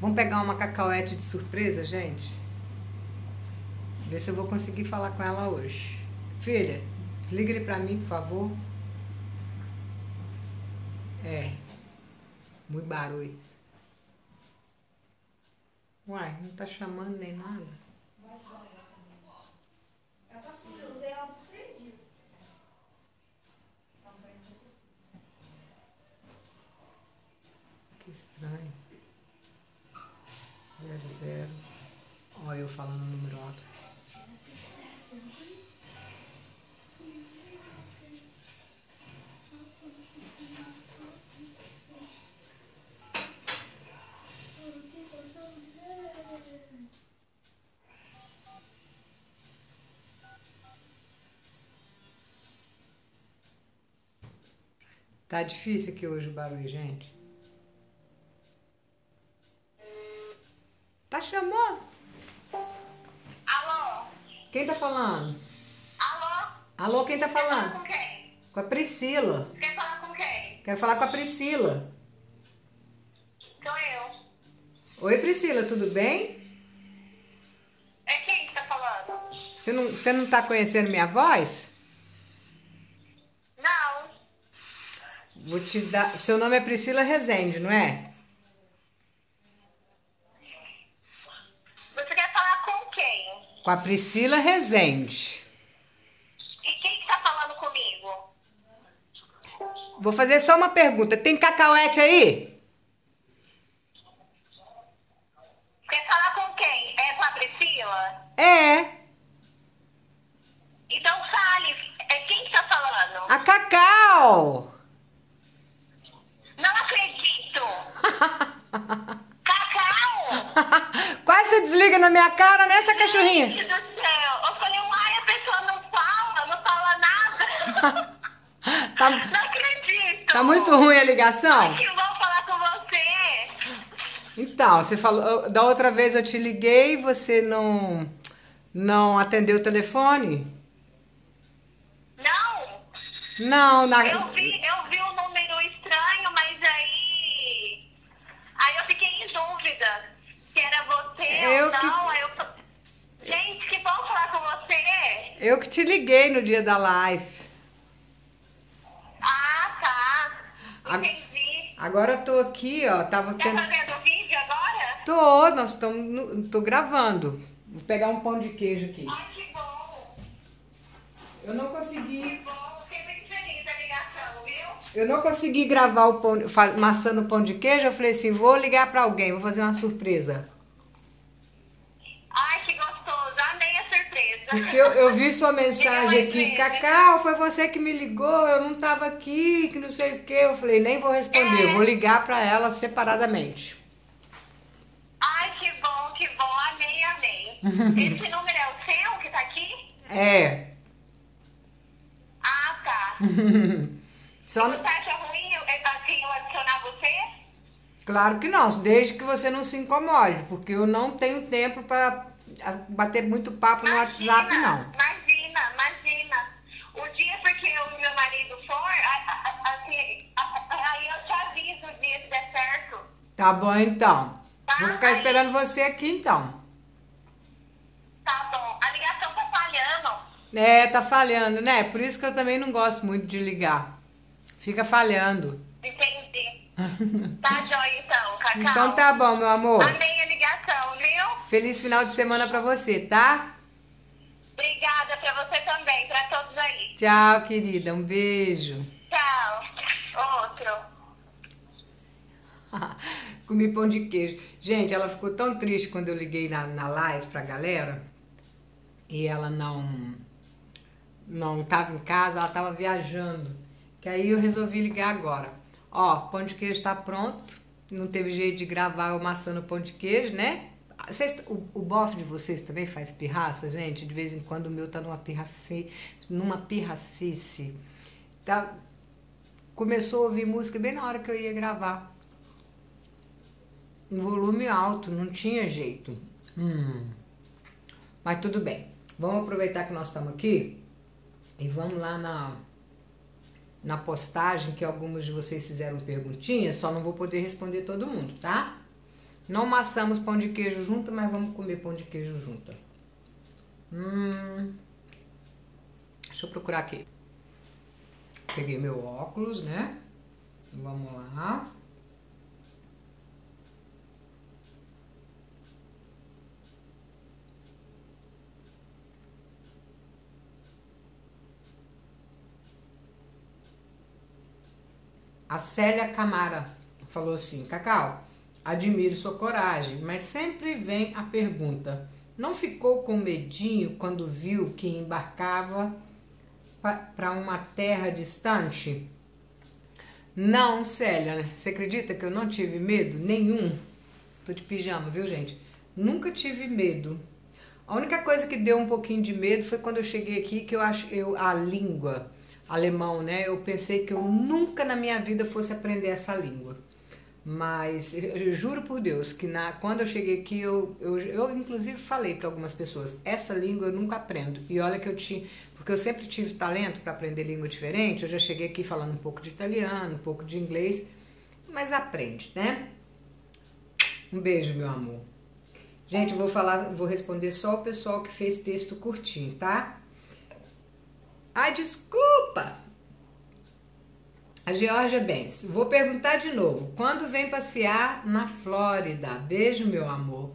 Vamos pegar uma cacauete de surpresa, gente? Ver se eu vou conseguir falar com ela hoje. Filha, desliga ele pra mim, por favor. É. Muito barulho. Uai, não tá chamando nem nada. Que estranho. Zero, zero. Olha eu falando o número alto. Tá difícil aqui hoje o barulho, gente. Tá chamando? Alô? Quem tá falando? Alô? Alô, quem tá Quer falar falando? com quem? Com a Priscila. Quer falar com quem? Quero falar com a Priscila. Sou eu. Oi, Priscila, tudo bem? É quem que tá falando? Você não, você não tá conhecendo minha voz? Não. Vou te dar. Seu nome é Priscila Rezende, não é? Você quer falar com quem? Com a Priscila Rezende. E quem que tá falando comigo? Vou fazer só uma pergunta. Tem cacauete aí? Quer falar com quem? É com a Priscila? É. Então fale. É quem que tá falando? A Cacau. Não acredito. Cacau? Quase você desliga na minha cara nessa cachorrinha. Gente do céu. Eu falei, uai, a pessoa não fala, não fala nada. Tá, Não acredito. tá muito ruim a ligação? Que bom falar com você. Então, você falou. Da outra vez eu te liguei você não. Não atendeu o telefone? Não. Não, na. Eu vi, eu vi um número estranho, mas aí. Aí eu fiquei em dúvida se era Eu que- não. Aí eu. Gente, que bom falar com você. Eu que te liguei no dia da live. Ah, tá. Entendi. Agora eu tô aqui, ó. Tava Tá tendo. fazendo vídeo agora? Tô, nós estamos. Tô gravando. Vou pegar um pão de queijo aqui. Ai, que bom. Eu não consegui. Que bom. Eu não consegui gravar o pão, maçã no pão de queijo. Eu falei assim, vou ligar pra alguém, vou fazer uma surpresa. Ai, que gostoso. Amei a surpresa. Porque eu, eu vi sua mensagem aqui, Legal, Cacau, foi você que me ligou, eu não tava aqui, que não sei o que. Eu falei, nem vou responder, eu vou ligar pra ela separadamente. Ai, que bom, que bom. Amei, amei. Esse número é o seu que tá aqui? É. Ah, tá. Só, Você acha ruim eu, eu- assim, eu adicionar você? claro que não, desde que você não se incomode, porque eu não tenho tempo pra a- bater muito papo no WhatsApp, não. Imagina, imagina. O dia porque eu e meu marido for, assim, aí eu te aviso o dia se der certo. Tá bom então. Tá, Vou ficar aí. esperando você aqui então. Tá bom. A ligação tá falhando. É, tá falhando, né? Por isso que eu também não gosto muito de ligar. Fica falhando. Entendi. Tá jóia então, Cacau. Então tá bom, meu amor. Amei a ligação, viu? Feliz final de semana pra você, tá? Obrigada pra você também, pra todos aí. Tchau, querida. Um beijo. Tchau. Outro. Comi pão de queijo. Gente, ela ficou tão triste quando eu liguei na, na live pra galera e ela não não tava em casa, ela tava viajando. Que aí eu resolvi ligar agora. Ó, pão de queijo tá pronto. Não teve jeito de gravar o maçã no pão de queijo, né? Vocês, o, o bofe de vocês também faz pirraça, gente? De vez em quando o meu tá numa pirraci, numa pirracice. Tá, começou a ouvir música bem na hora que eu ia gravar em volume alto, não tinha jeito. Hum. Mas tudo bem. Vamos aproveitar que nós estamos aqui e vamos lá na, na postagem que alguns de vocês fizeram perguntinhas, só não vou poder responder todo mundo, tá? Não maçamos pão de queijo junto, mas vamos comer pão de queijo junto. Hum. Deixa eu procurar aqui. Peguei meu óculos, né? Vamos lá. A Célia Camara falou assim: Cacau, admiro sua coragem, mas sempre vem a pergunta: não ficou com medinho quando viu que embarcava para uma terra distante? Não, Célia, você acredita que eu não tive medo nenhum? Tô de pijama, viu, gente? Nunca tive medo. A única coisa que deu um pouquinho de medo foi quando eu cheguei aqui que eu acho eu a língua alemão, né? Eu pensei que eu nunca na minha vida fosse aprender essa língua. Mas eu juro por Deus que na, quando eu cheguei aqui, eu, eu, eu inclusive falei para algumas pessoas: essa língua eu nunca aprendo. E olha que eu tinha, porque eu sempre tive talento para aprender língua diferente. Eu já cheguei aqui falando um pouco de italiano, um pouco de inglês, mas aprende, né? Um beijo, meu amor. Gente, vou falar, vou responder só o pessoal que fez texto curtinho, tá? Ai, desculpa! A Georgia Benz. Vou perguntar de novo. Quando vem passear na Flórida? Beijo, meu amor.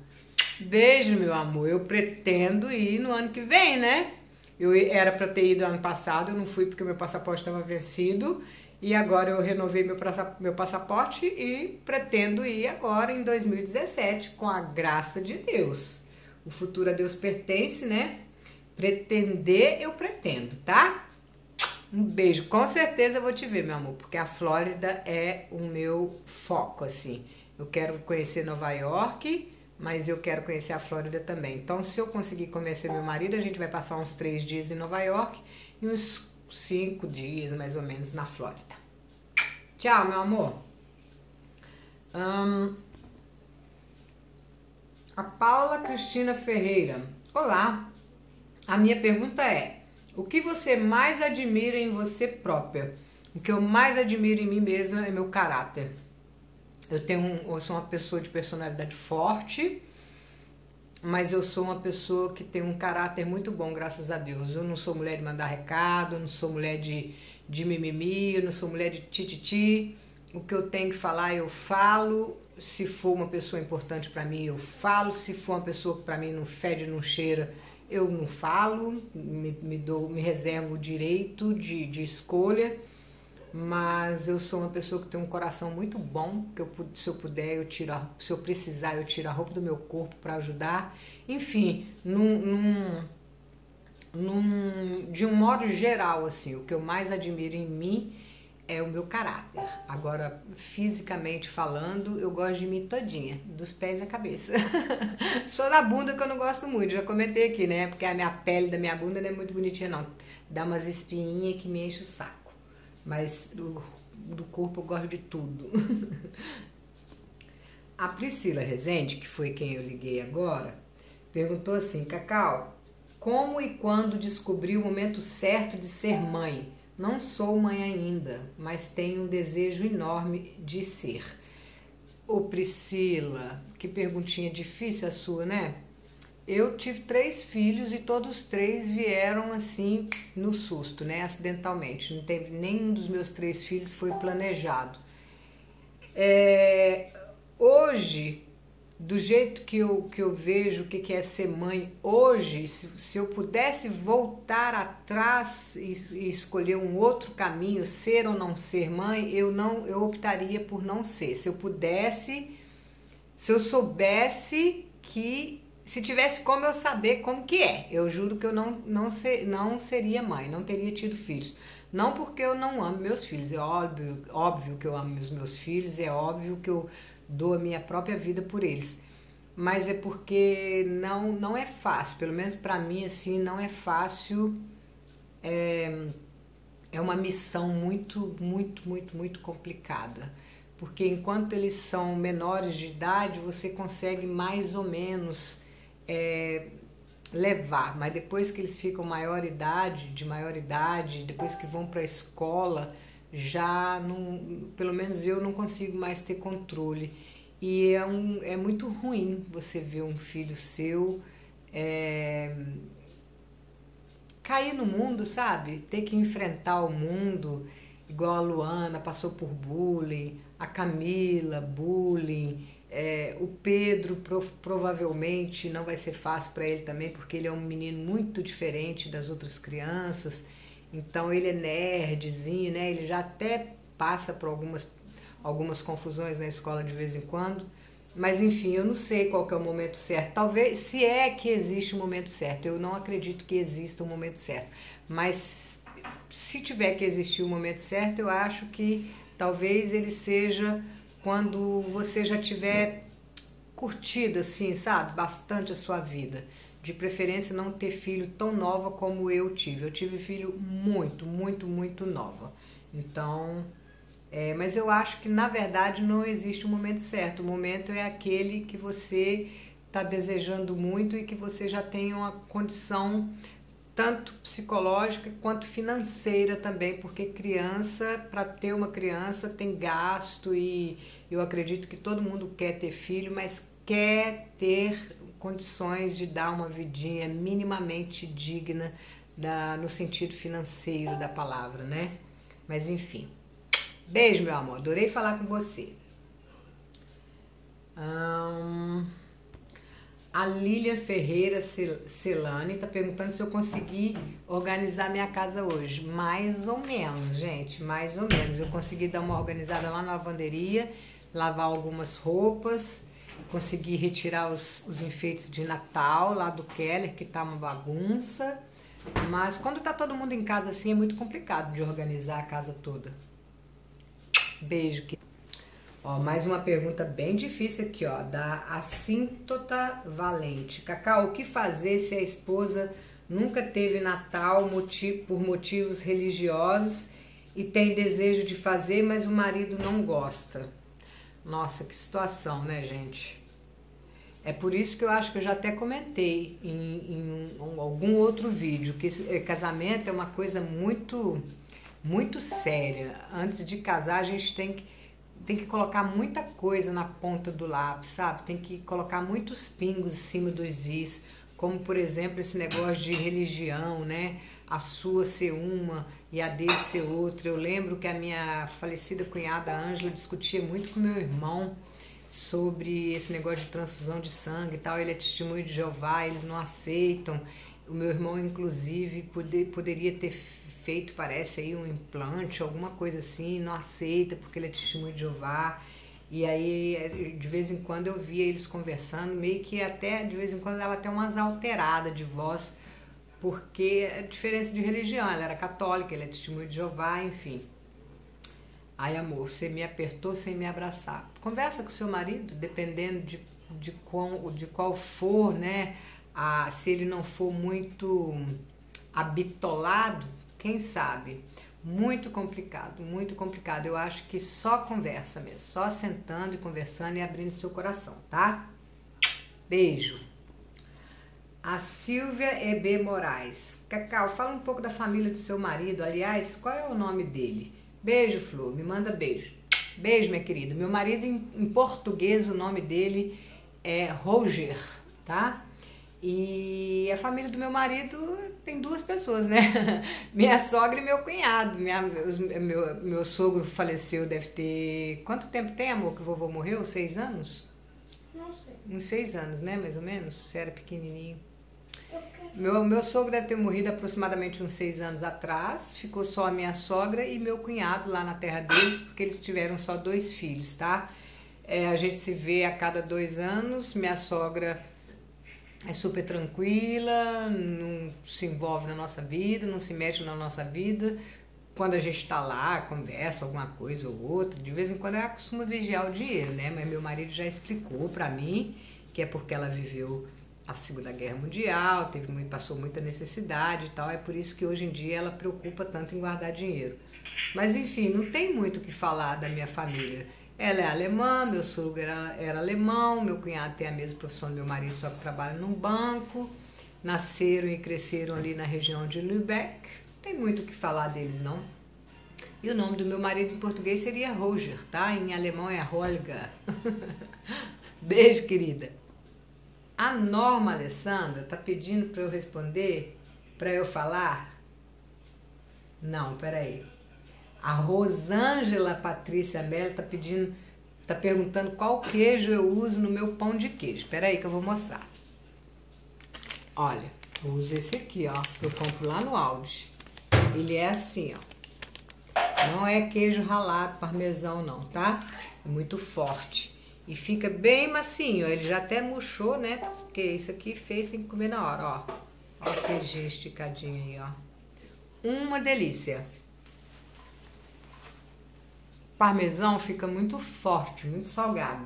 Beijo, meu amor. Eu pretendo ir no ano que vem, né? Eu era para ter ido ano passado, eu não fui porque meu passaporte estava vencido. E agora eu renovei meu, meu passaporte e pretendo ir agora em 2017, com a graça de Deus. O futuro a Deus pertence, né? Pretender, eu pretendo, tá? Um beijo. Com certeza eu vou te ver, meu amor, porque a Flórida é o meu foco, assim. Eu quero conhecer Nova York, mas eu quero conhecer a Flórida também. Então, se eu conseguir convencer meu marido, a gente vai passar uns três dias em Nova York e uns cinco dias, mais ou menos, na Flórida. Tchau, meu amor. Um, a Paula Cristina Ferreira. Olá, a minha pergunta é: o que você mais admira em você própria? O que eu mais admiro em mim mesma é meu caráter. Eu tenho um, eu sou uma pessoa de personalidade forte, mas eu sou uma pessoa que tem um caráter muito bom, graças a Deus. Eu não sou mulher de mandar recado, eu não sou mulher de, de mimimi, eu não sou mulher de tititi. O que eu tenho que falar, eu falo. Se for uma pessoa importante para mim, eu falo. Se for uma pessoa que para mim não fede, não cheira, eu não falo, me, me, dou, me reservo o direito de, de escolha, mas eu sou uma pessoa que tem um coração muito bom, que eu, se eu puder, eu tiro a, se eu precisar, eu tiro a roupa do meu corpo para ajudar. Enfim, num, num, num, de um modo geral, assim, o que eu mais admiro em mim é o meu caráter. Agora, fisicamente falando, eu gosto de mim todinha, dos pés à cabeça. Só da bunda que eu não gosto muito, já comentei aqui, né? Porque a minha pele da minha bunda não é muito bonitinha, não. Dá umas espinhas que me enche o saco. Mas do, do corpo eu gosto de tudo. a Priscila Rezende, que foi quem eu liguei agora, perguntou assim: Cacau, como e quando descobri o momento certo de ser mãe? Não sou mãe ainda, mas tenho um desejo enorme de ser. Ô Priscila, que perguntinha difícil a sua, né? Eu tive três filhos e todos três vieram assim no susto, né? Acidentalmente. Não teve nenhum dos meus três filhos foi planejado. É, hoje do jeito que eu, que eu vejo o que, é ser mãe hoje, se, se eu pudesse voltar atrás e, e, escolher um outro caminho, ser ou não ser mãe, eu não eu optaria por não ser. Se eu pudesse, se eu soubesse que se tivesse como eu saber como que é, eu juro que eu não não, ser, não seria mãe, não teria tido filhos. Não porque eu não amo meus filhos, é óbvio, óbvio que eu amo os meus filhos, é óbvio que eu dou a minha própria vida por eles. Mas é porque não, não é fácil, pelo menos para mim, assim, não é fácil. É, é uma missão muito, muito, muito, muito complicada. Porque enquanto eles são menores de idade, você consegue mais ou menos é, levar, mas depois que eles ficam maior idade, de maior idade, depois que vão para a escola, já não, pelo menos eu não consigo mais ter controle. E é, um, é muito ruim você ver um filho seu é, cair no mundo, sabe? Ter que enfrentar o mundo, igual a Luana passou por bullying, a Camila, bullying. É, o Pedro provavelmente não vai ser fácil para ele também, porque ele é um menino muito diferente das outras crianças. Então ele é nerdzinho, né? Ele já até passa por algumas, algumas confusões na escola de vez em quando. Mas enfim, eu não sei qual é o momento certo. Talvez, se é que existe um momento certo, eu não acredito que exista um momento certo. Mas se tiver que existir um momento certo, eu acho que talvez ele seja quando você já tiver curtido, assim, sabe, bastante a sua vida. De preferência não ter filho tão nova como eu tive. Eu tive filho muito, muito, muito nova. Então, é, mas eu acho que na verdade não existe um momento certo. O momento é aquele que você está desejando muito e que você já tem uma condição tanto psicológica quanto financeira também, porque criança, para ter uma criança, tem gasto e eu acredito que todo mundo quer ter filho, mas quer ter condições de dar uma vidinha minimamente digna da, no sentido financeiro da palavra, né? Mas enfim. Beijo, meu amor. Adorei falar com você. Hum, a Lília Ferreira Celane está perguntando se eu consegui organizar minha casa hoje. Mais ou menos, gente, mais ou menos. Eu consegui dar uma organizada lá na lavanderia, lavar algumas roupas, consegui retirar os, os enfeites de Natal lá do Keller, que tá uma bagunça. Mas quando tá todo mundo em casa assim é muito complicado de organizar a casa toda. Beijo. Ó, mais uma pergunta bem difícil aqui, ó, da Assíntota Valente. Cacau, o que fazer se a esposa nunca teve Natal por motivos religiosos e tem desejo de fazer, mas o marido não gosta? Nossa, que situação, né, gente? É por isso que eu acho que eu já até comentei em, em um, algum outro vídeo que esse, eh, casamento é uma coisa muito muito séria. Antes de casar, a gente tem que, tem que colocar muita coisa na ponta do lápis, sabe? Tem que colocar muitos pingos em cima dos is, como por exemplo esse negócio de religião, né? A sua ser uma e a dele ser outra. Eu lembro que a minha falecida cunhada Ângela discutia muito com meu irmão sobre esse negócio de transfusão de sangue e tal. Ele é testemunho de Jeová, eles não aceitam. O meu irmão, inclusive, poder, poderia ter feito, parece aí, um implante, alguma coisa assim, não aceita porque ele é testemunho de Jeová. E aí, de vez em quando, eu via eles conversando, meio que até, de vez em quando, dava até umas alteradas de voz, porque é diferença de religião. Ela era católica, ele é testemunho de Jeová, enfim. Ai, amor, você me apertou sem me abraçar. Conversa com seu marido, dependendo de, de, qual, de qual for, né? Ah, se ele não for muito habitolado, quem sabe? Muito complicado, muito complicado. Eu acho que só conversa mesmo, só sentando e conversando e abrindo seu coração, tá? Beijo. A Silvia EB Moraes. Cacau, fala um pouco da família do seu marido. Aliás, qual é o nome dele? Beijo, Flor. Me manda beijo. Beijo, minha querida. Meu marido, em, em português, o nome dele é Roger, tá? E a família do meu marido tem duas pessoas, né? Minha sogra e meu cunhado. Minha, os, meu, meu sogro faleceu, deve ter. Quanto tempo tem, amor, que o vovô morreu? Seis anos? Não sei. Uns seis anos, né? Mais ou menos? Você era pequenininho. Meu, meu sogro deve ter morrido aproximadamente uns seis anos atrás. Ficou só a minha sogra e meu cunhado lá na terra deles, porque eles tiveram só dois filhos, tá? É, a gente se vê a cada dois anos. Minha sogra é super tranquila, não se envolve na nossa vida, não se mete na nossa vida. Quando a gente está lá, conversa alguma coisa ou outra, de vez em quando ela costuma vigiar o dinheiro, né? Mas meu marido já explicou para mim que é porque ela viveu a Segunda Guerra Mundial, teve muito, passou muita necessidade e tal, é por isso que hoje em dia ela preocupa tanto em guardar dinheiro. Mas enfim, não tem muito o que falar da minha família. Ela é alemã, meu sogro era, era alemão, meu cunhado tem a mesma profissão do meu marido, só que trabalha num banco. Nasceram e cresceram ali na região de Lübeck. Tem muito o que falar deles, não. E o nome do meu marido em português seria Roger, tá? Em alemão é Holger. Beijo, querida. A Norma Alessandra tá pedindo para eu responder, para eu falar. Não, peraí. A Rosângela Patrícia Mello tá pedindo, tá perguntando qual queijo eu uso no meu pão de queijo. Espera aí que eu vou mostrar. Olha, eu uso esse aqui, ó, que eu compro lá no Aldi. Ele é assim, ó. Não é queijo ralado, parmesão não, tá? É muito forte. E fica bem macio, ele já até murchou, né? Porque isso aqui fez, tem que comer na hora, ó. Ó o queijinho esticadinho aí, ó. Uma delícia. Parmesão fica muito forte, muito salgado.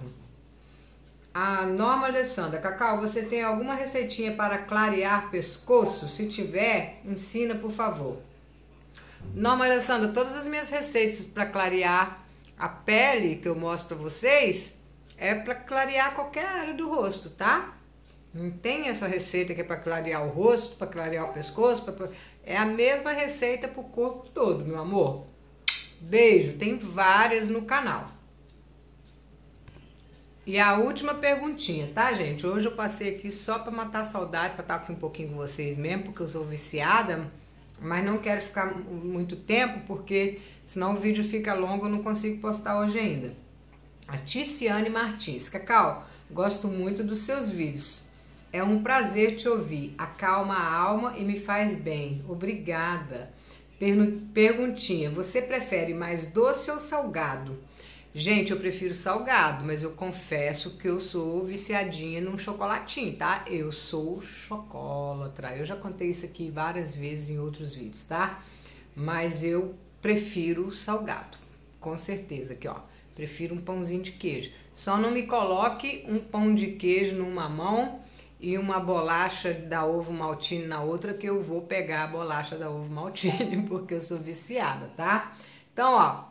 A Norma Alessandra, Cacau, você tem alguma receitinha para clarear pescoço? Se tiver, ensina, por favor. Norma Alessandra, todas as minhas receitas para clarear a pele que eu mostro para vocês é para clarear qualquer área do rosto, tá? Não tem essa receita que é para clarear o rosto, para clarear o pescoço, pra... é a mesma receita para o corpo todo, meu amor. Beijo, tem várias no canal. E a última perguntinha, tá, gente? Hoje eu passei aqui só para matar a saudade, para estar aqui um pouquinho com vocês mesmo, porque eu sou viciada, mas não quero ficar muito tempo, porque senão o vídeo fica longo, eu não consigo postar hoje ainda. A Ticiane Martins. Cacau, gosto muito dos seus vídeos. É um prazer te ouvir. Acalma a alma e me faz bem. Obrigada. Perguntinha: você prefere mais doce ou salgado? Gente, eu prefiro salgado, mas eu confesso que eu sou viciadinha num chocolatinho, tá? Eu sou chocolatra. Eu já contei isso aqui várias vezes em outros vídeos, tá? Mas eu prefiro salgado, com certeza aqui, ó. Prefiro um pãozinho de queijo. Só não me coloque um pão de queijo numa mão e uma bolacha da ovo maltine na outra, que eu vou pegar a bolacha da ovo maltine, porque eu sou viciada, tá? Então, ó,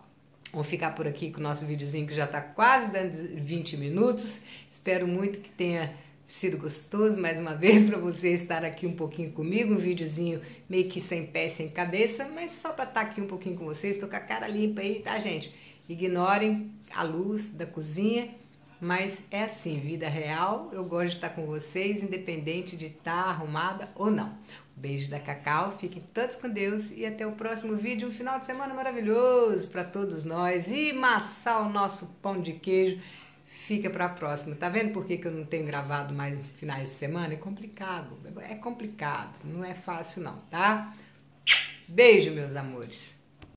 vou ficar por aqui com o nosso videozinho que já tá quase dando 20 minutos. Espero muito que tenha sido gostoso mais uma vez para você estar aqui um pouquinho comigo, um videozinho meio que sem pé, sem cabeça, mas só para estar tá aqui um pouquinho com vocês, tô com a cara limpa aí, tá, gente? Ignorem a luz da cozinha mas é assim, vida real, eu gosto de estar com vocês, independente de estar arrumada ou não. Beijo da Cacau, fiquem todos com Deus e até o próximo vídeo. Um final de semana maravilhoso para todos nós. E massar o nosso pão de queijo fica para a próxima. Tá vendo por que, que eu não tenho gravado mais finais de semana? É complicado, é complicado, não é fácil não, tá? Beijo, meus amores.